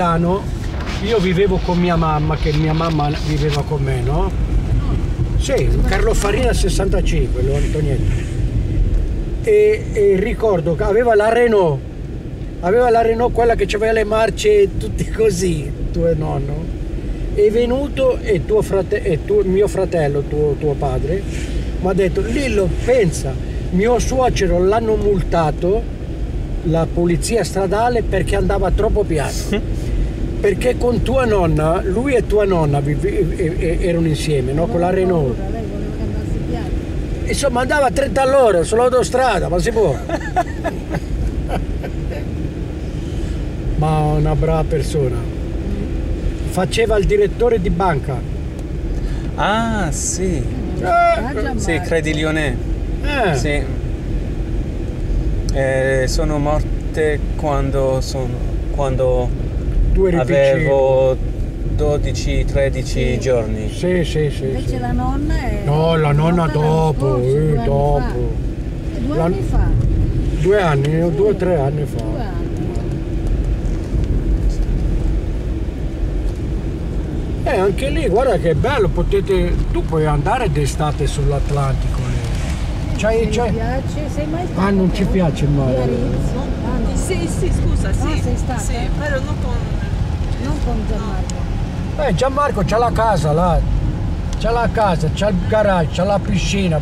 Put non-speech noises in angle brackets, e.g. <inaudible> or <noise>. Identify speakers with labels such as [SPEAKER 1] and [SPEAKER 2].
[SPEAKER 1] Milano io vivevo con mia mamma, che mia mamma viveva con me, no? Sì, Carlo Farina 65, lo Antonietto. E, e ricordo che aveva la Renault, aveva la Renault quella che aveva le marce tutte così, tuo nonno. È venuto e, tuo frate, e tuo, mio fratello, tuo, tuo padre, mi ha detto, Lillo, pensa, mio suocero l'hanno multato la polizia stradale perché andava troppo piano. <laughs> Perché con tua nonna, lui e tua nonna erano insieme, no? con la Renault. Insomma andava a 30 all'ora sull'autostrada, ma si può. <laughs> ma una brava persona. Faceva il direttore di banca.
[SPEAKER 2] Ah, sì.
[SPEAKER 1] Eh.
[SPEAKER 2] Sì, Credi Lyonnais.
[SPEAKER 1] eh,
[SPEAKER 2] Sì. Eh, sono morte quando, sono, quando
[SPEAKER 1] tu eri
[SPEAKER 2] avevo 12-13
[SPEAKER 3] Sì.
[SPEAKER 2] giorni.
[SPEAKER 1] Sì, sì, sì.
[SPEAKER 3] Invece
[SPEAKER 1] sì.
[SPEAKER 3] la nonna è...
[SPEAKER 1] No, la nonna dopo,
[SPEAKER 3] scorso,
[SPEAKER 1] eh,
[SPEAKER 3] due anni
[SPEAKER 1] dopo.
[SPEAKER 3] fa. Due
[SPEAKER 1] La-
[SPEAKER 3] anni fa.
[SPEAKER 1] Due anni,
[SPEAKER 3] Sì.
[SPEAKER 1] due o tre anni
[SPEAKER 3] Due
[SPEAKER 1] fa.
[SPEAKER 3] anni.
[SPEAKER 1] E anche lì, guarda che bello, potete, tu puoi andare d'estate sull'Atlantico.
[SPEAKER 3] Se
[SPEAKER 1] c'hai-
[SPEAKER 3] ti piace, sei mai stato?
[SPEAKER 1] Ah, non ci piace il mare.
[SPEAKER 3] Biarritz? Ah.
[SPEAKER 4] Sì, sì, scusa, sì.
[SPEAKER 3] Ah, sei stata?
[SPEAKER 4] Sì, però non con...
[SPEAKER 3] Non con Gianmarco.
[SPEAKER 1] Eh, Gianmarco c'ha la casa là, c'ha la casa, c'ha il garage, c'ha la piscina.